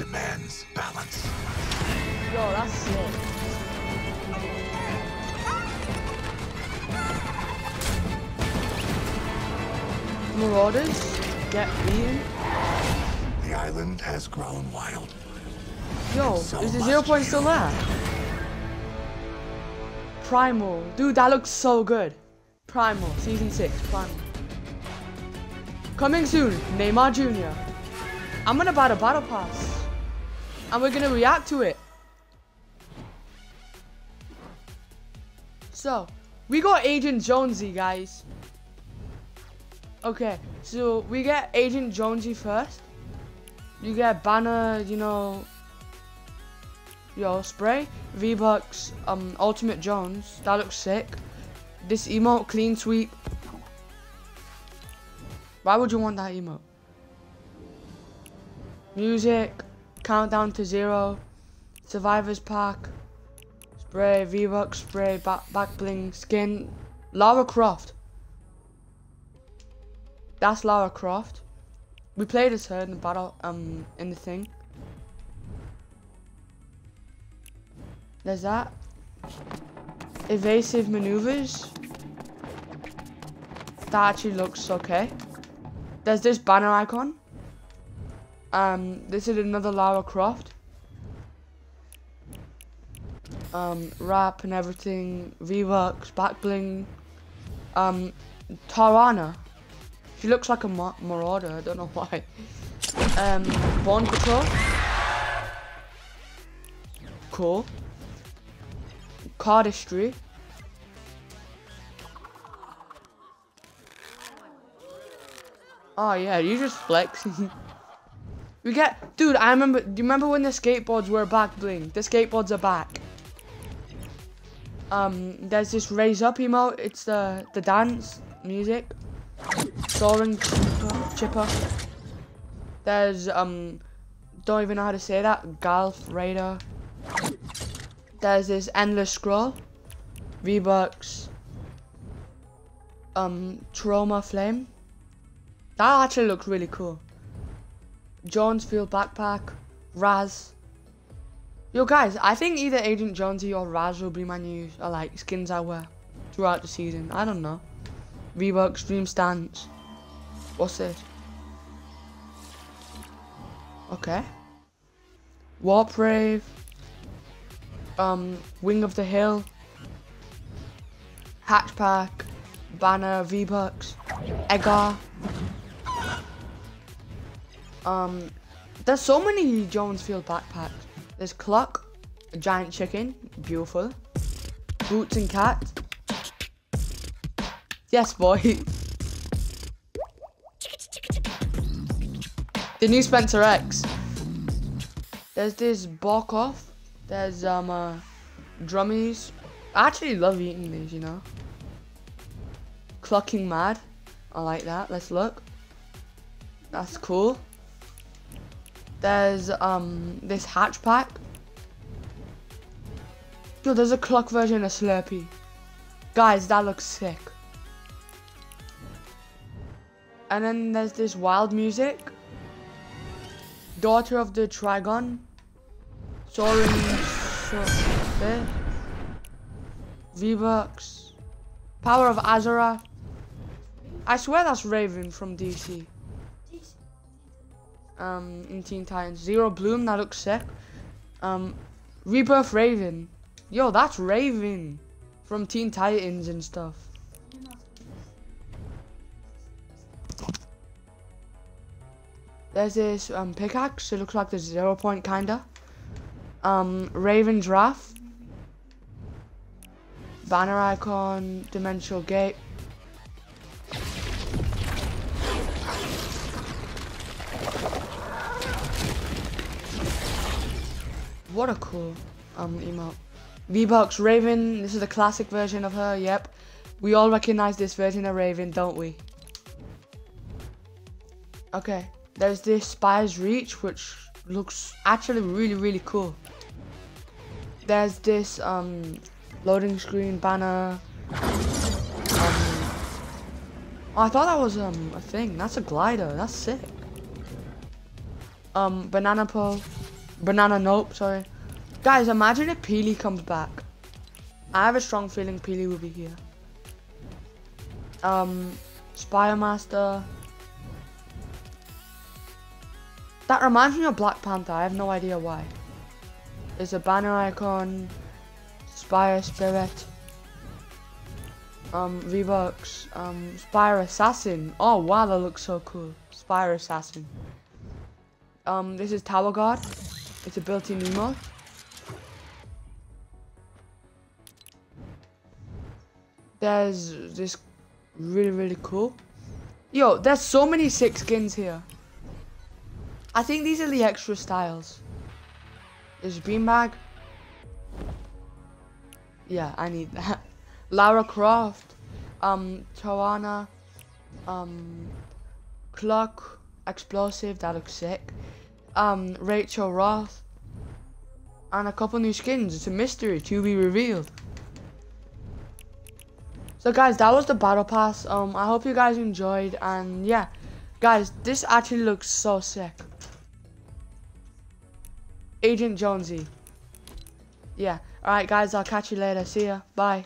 demands balance. Yo, that's sick. Marauders get beaten. The island has grown wild. Yo, So is the zero point still there? Primal. Dude, that looks so good. Primal, season 6, Primal. Coming soon, Neymar Jr. I'm gonna buy the battle pass. And we're gonna react to it. So, we got Agent Jonesy, guys. Okay, so we get Agent Jonesy first. You get banner, you know, your spray, V-Bucks, um, Ultimate Jones. That looks sick. This emote, clean sweep. Why would you want that emote? Music, countdown to zero, survivors pack, spray, V-Bucks, spray, back, back bling, skin, Lara Croft. That's Lara Croft. We played as her in the battle, um, in the thing. There's that. Evasive maneuvers. That actually looks okay. There's this banner icon. Um, this is another Lara Croft. Um, rap and everything. V-Bucks, back bling. Um, Tarana. She looks like a ma marauder. I don't know why. Um, Bond Patrol. Cool. Cardistry. Oh yeah, you just flex. we get, dude. I remember. Do you remember when the skateboards were back bling? The skateboards are back. Um, there's this raise up emote. It's the the dance music. Soaring chipper. There's um, don't even know how to say that. Golf Raider. There's this endless scroll. V-Bucks. Um, Trauma Flame. That actually looks really cool. Jonesfield backpack. Raz. Yo guys, I think either Agent Jonesy or Raz will be my new uh, like skins I wear throughout the season. I don't know. V-Bucks, Dream Stance. What's it? Okay. Warp Rave um, Wing of the Hill, Hatchpack, Banner, V-Bucks, Edgar. Um, there's so many Jonesfield backpacks. There's Cluck, a giant chicken, beautiful. Boots and Cat. Yes, boy. the new Spencer X. There's this Bark There's um uh, drummies. I actually love eating these, you know. Clucking mad. I like that. Let's look. That's cool. There's um this hatch pack. Yo, there's a clock version of Slurpee. Guys, that looks sick. And then there's this wild music. Daughter of the Trigon. Soaring. V-Bucks. Power of Azura. I swear that's Raven from DC. Um, in Teen Titans. Zero Bloom, that looks sick. Um, Rebirth Raven. Yo, that's Raven from Teen Titans and stuff. There's this um, pickaxe. It looks like the zero point kinda. Um, Raven's Wrath. Banner icon, Dimensional Gate. What a cool um emote. V-Bucks Raven, this is the classic version of her, yep. We all recognize this version of Raven, don't we? Okay, there's this Spire's Reach, which looks actually really, really cool. There's this um loading screen banner. Um, oh, I thought that was um a thing. That's a glider. That's sick. Um, banana pole, Banana, nope, sorry. Guys, imagine if Peely comes back. I have a strong feeling Peely will be here. Um, Spire Master. That reminds me of Black Panther. I have no idea why. There's a banner icon. Spire Spirit. Um, V-Bucks. Um, Spire Assassin. Oh, wow, that looks so cool. Spire Assassin. Um, this is Tower Guard. It's a built-in emote. There's this really, really cool. Yo, there's so many sick skins here. I think these are the extra styles. There's Beanbag. Yeah, I need that. Lara Croft. Um, Tawana. Um, Cluck. Explosive, that looks sick. Um, Rachel Roth. And a couple new skins. It's a mystery to be revealed. So guys, that was the battle pass. Um, I hope you guys enjoyed, and yeah, guys, this actually looks so sick. Agent Jonesy. Yeah. Alright guys, I'll catch you later. See ya. Bye.